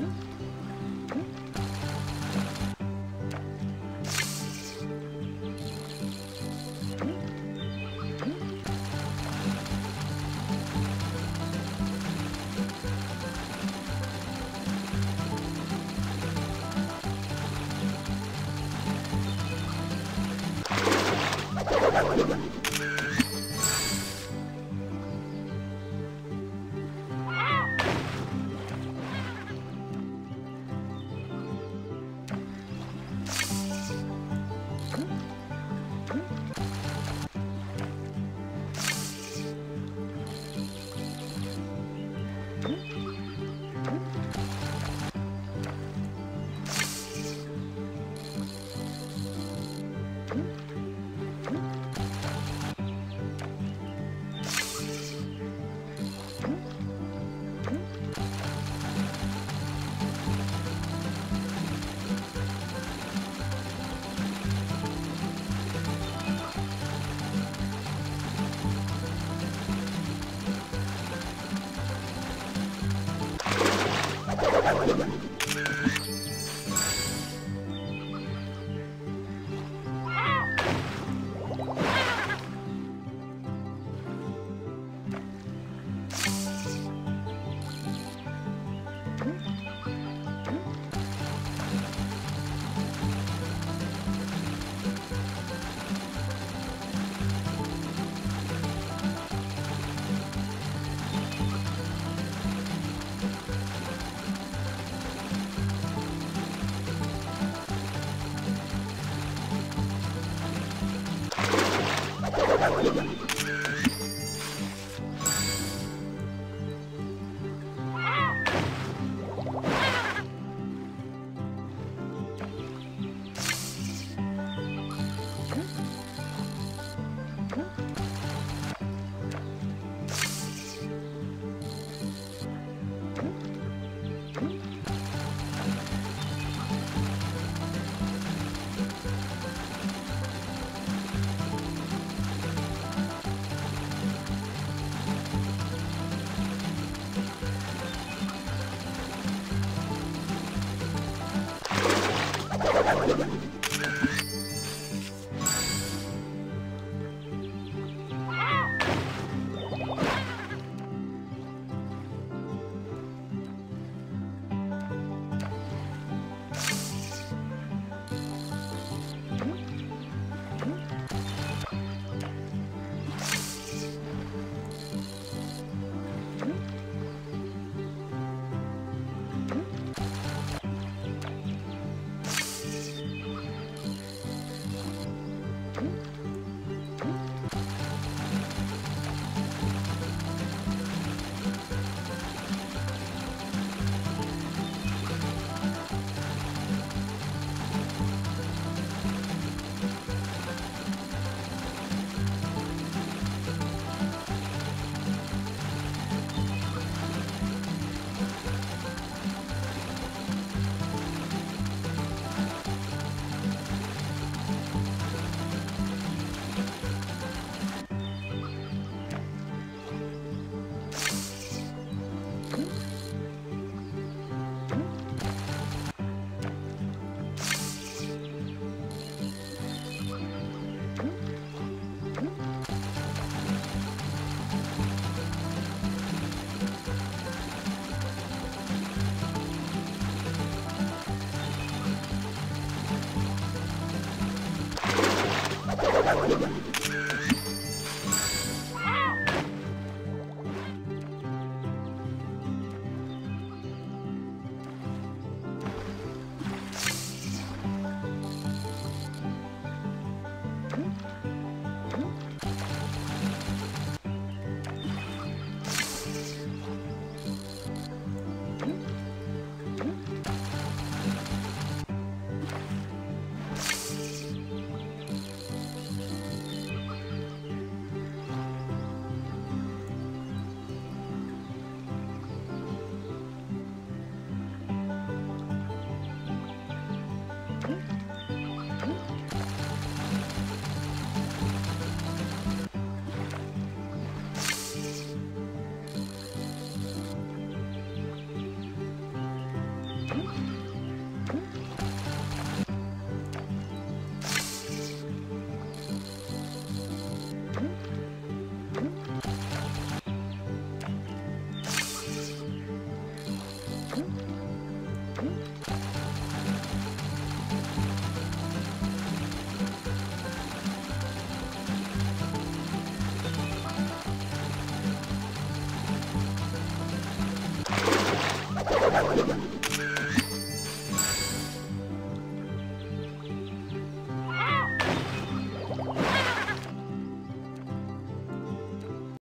Danke.